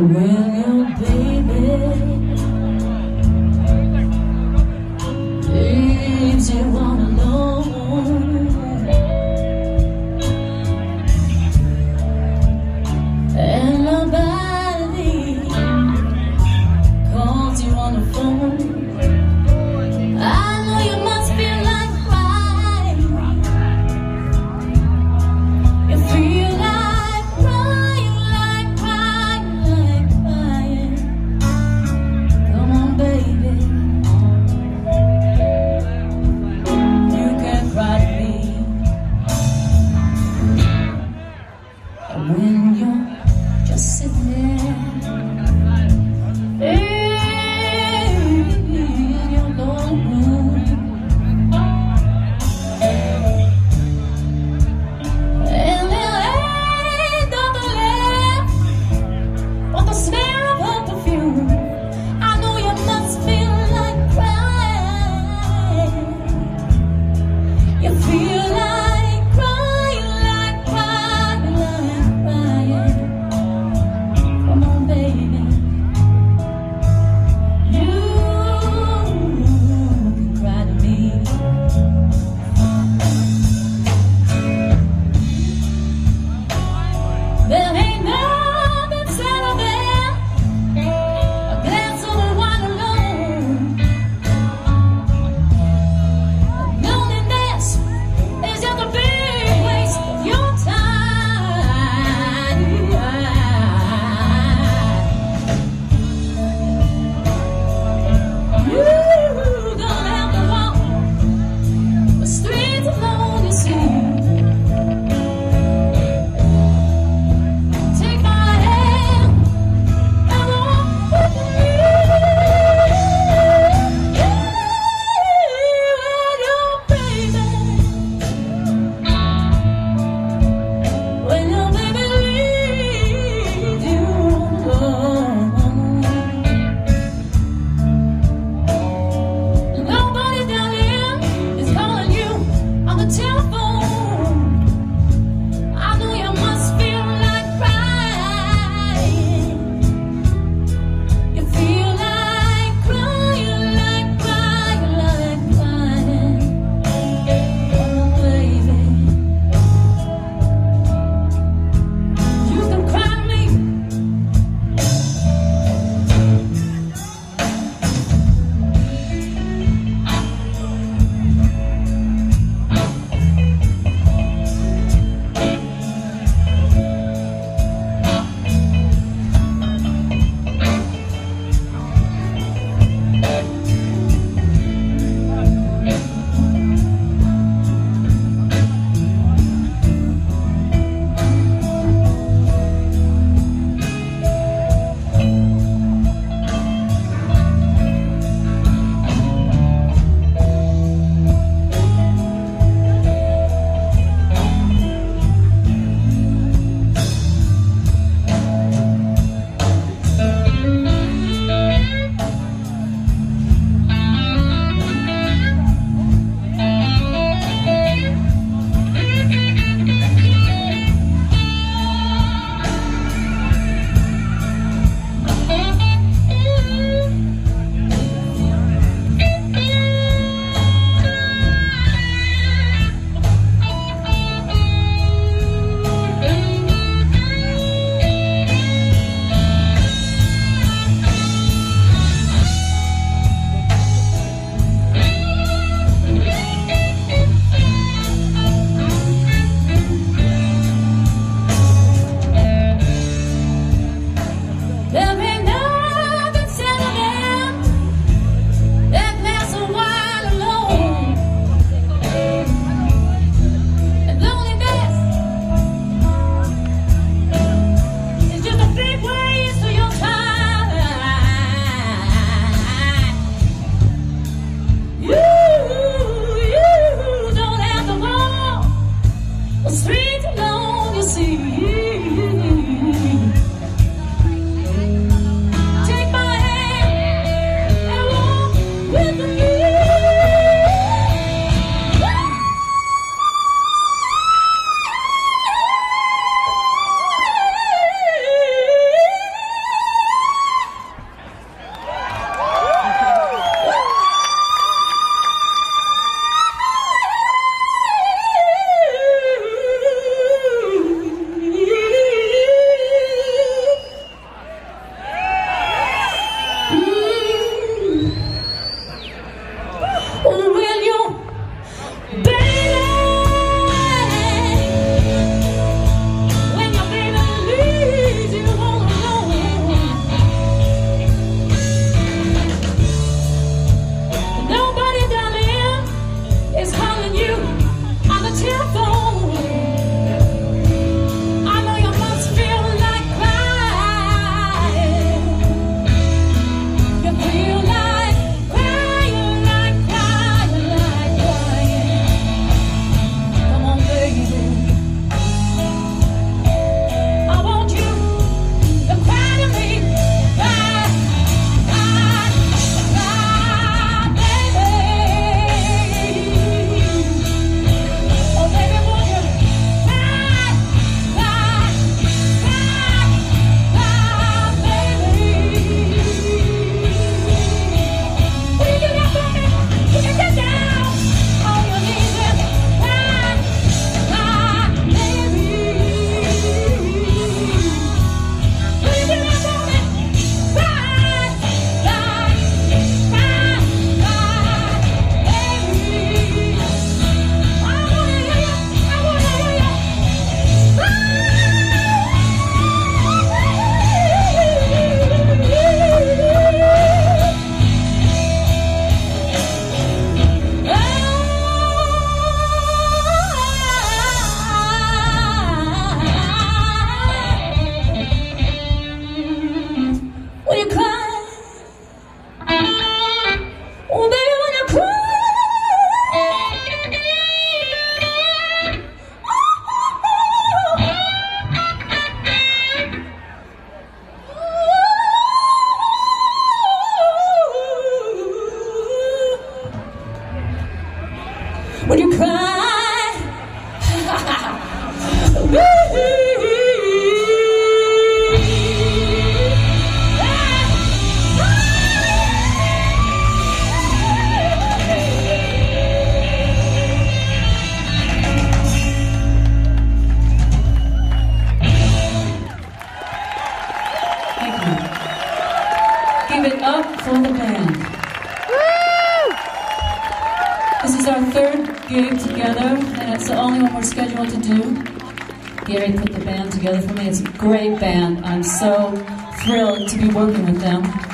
When When you cry? Third gig together, and it's the only one we're scheduled to do. Gary put the band together for me. It's a great band. I'm so thrilled to be working with them.